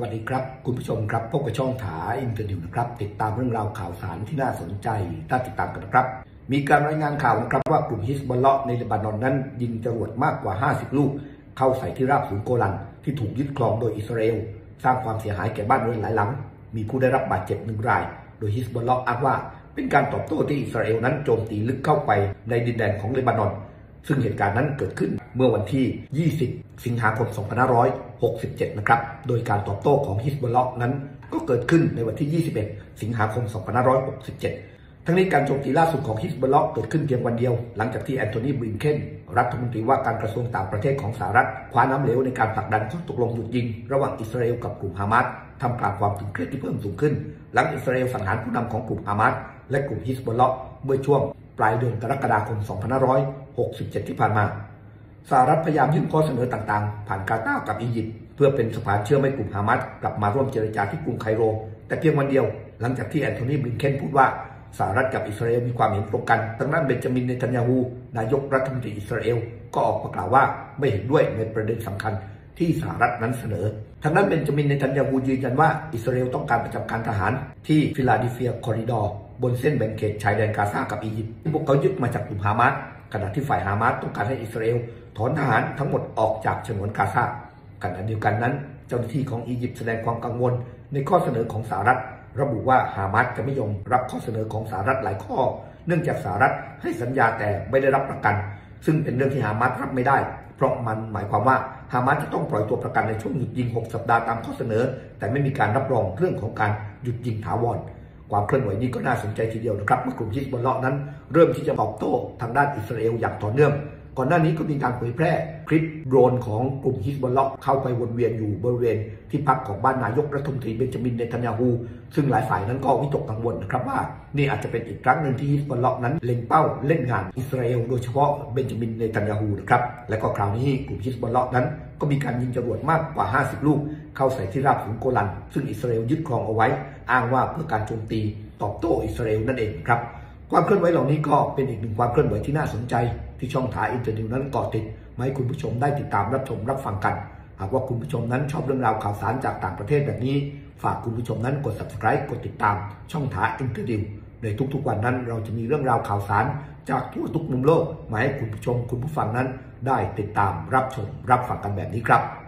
วัสดีครับ คุณผู้ชมครับพบกับช่อง THA Internews นะครับ ติดตามเรื่องราวข่าวสารที่น่าสนใจน่าติดตามกันนะครับ มีการรายงานข่าวนะครับว่ากลุ่มฮิสบอลเลาะในเลบานอนนั้น ยิงจรวดมากกว่า 50 ลูก เข้าใส่ที่ราบสูงโกลัน ที่ถูกยึดครองโดยอิสราเอล สร้างความเสียหายแก่บ้านเรือนหลายหลัง มีผู้ได้รับบาดเจ็บหนึ่งราย โดยฮิสบอลเลาะอ้างว่า เป็นการตอบโต้ที่อิสราเอลนั้นโจมตีลึกเข้าไปในดินแดนของเลบานอน ซึ่งเหตุการณ์นั้นเกิดขึ้น เมื่อวันที่ 20 สิงหาคม 2567 นะครับ โดยการตอบโต้ของฮิสบอลเลาะนั้น ก็เกิดขึ้นในวันที่ 21 สิงหาคม 2567ทั้งนี้การโจมตีล่าสุดของฮิสบอลเลาะเกิดขึ้นเพียงวันเดียว หลังจากที่แอนโทนีบรินเคนรัฐมนตรีว่าการกระทรวงต่างประเทศของสหรัฐคว้าน้ำเหลวในการผลักดันข้อตกลงหยุดยิง ระหว่างอิสราเอลกับกลุ่มฮามาสทำกลางความตึงเครียดที่เพิ่มสูงขึ้น หลังอิสราเอลสังหารผู้นำของกลุ่มฮามาสและกลุ่มฮิสบอลเลาะเมื่อช่วงปลายเดือนกรกฎาคม 2567 ที่ผ่านมา สหรัฐพยายามยื่นข้อเสนอต่างๆ ผ่านกาตาร์กับอียิปต์เพื่อเป็นสะพานเชื่อมให้กลุ่มฮามาสกลับมาร่วมเจรจาที่กรุงไคโร แต่เพียงวันเดียว หลังจากที่แอนโทนีบลินเคนพูดว่าสหรัฐกับอิสราเอลมีความเห็นตรงกันทางด้านเบนจามินเนทันยาฮูนายกรัฐมนตรีอิสราเอลก็ออกมากล่าวว่าไม่เห็นด้วยในประเด็นสำคัญที่สหรัฐนั้นเสนอ ทางด้านเบนจามินเนทันยาฮูยืนยันว่าอิสราเอลต้องการประจำการทหารที่ฟิลาเดลเฟีย corridor บนเส้นแบ่งเขตชายแดนกาซากับอียิปต์พวกเขายึดมาจากกลุ่มฮามาสขณะที่ฝ่ายฮามาสต้องการให้อิสราเอลถอนทหารทั้งหมดออกจากฉนวนกาซาขณะเดียวกันนั้น เจ้าหน้าที่ของอียิปต์แสดงความกังวล ในข้อเสนอของสหรัฐ ระบุว่าฮามาสจะไม่ยอมรับข้อเสนอของสหรัฐหลายข้อ เนื่องจากสหรัฐให้สัญญาแต่ไม่ได้รับประกัน ซึ่งเป็นเรื่องที่ฮามาสรับไม่ได้ เพราะมันหมายความว่าฮามาสจะต้องปล่อยตัวประกันในช่วงหยุดยิง 6 สัปดาห์ตามข้อเสนอ แต่ไม่มีการรับรองเรื่องของการหยุดยิงถาวร ความเคลื่อนไหวนี้ก็น่าสนใจทีเดียวนะครับเมื่อกลุ่มฮิสบอลเลาะนั้น เริ่มที่จะตอบโต้ทางด้านอิสราเอลอย่างต่อเนื่อง ก่อนหน้านี้ก็มีการเผยแพร่คลิปโดรนของกลุ่มฮิสบอลเลาะเข้าไปวนเวียนอยู่บริเวณที่พักของบ้านนายกรัฐมนตรีเบนจามินเนทันยาฮูซึ่งหลายฝ่ายนั้นก็วิตกกังวลนะครับว่า นี่อาจจะเป็นอีกครั้งหนึ่งที่ฮิสบอลเลาะนั้นเล็งเป้าเล่นงานอิสราเอลโดยเฉพาะเบนจามินเนทันยาฮูนะครับและก็คราวนี้กลุ่มฮิสบอลเลาะนั้นก็มีการยิงจรวดมากกว่า 50 ลูก เข้าใส่ที่ราบสูงโกลัน ซึ่งอิสราเอลยึดครองเอาไว้ อ้างว่าเพื่อการโจมตีตอบโต้อิสราเอลนั่นเองครับ ความเคลื่อนไหวเหล่านี้ก็เป็นอีกหนึ่งความเคลื่อนไหวที่น่าสนใจ ที่ช่อง THA Internews นั้นเกาะติดมาให้คุณผู้ชมได้ติดตามรับชมรับฟังกัน หากว่าคุณผู้ชมนั้นชอบเรื่องราวข่าวสารจากต่างประเทศแบบนี้ ฝากคุณผู้ชมนั้นกด subscribe กดติดตาม ช่อง THA Internews ในทุกๆวันนั้นเราจะมีเรื่องราวข่าวสารจากทั่วทุกมุมโลกมาให้คุณผู้ชมคุณผู้ฟังนั้น ได้ติดตามรับชมรับฟังกันแบบนี้ครับ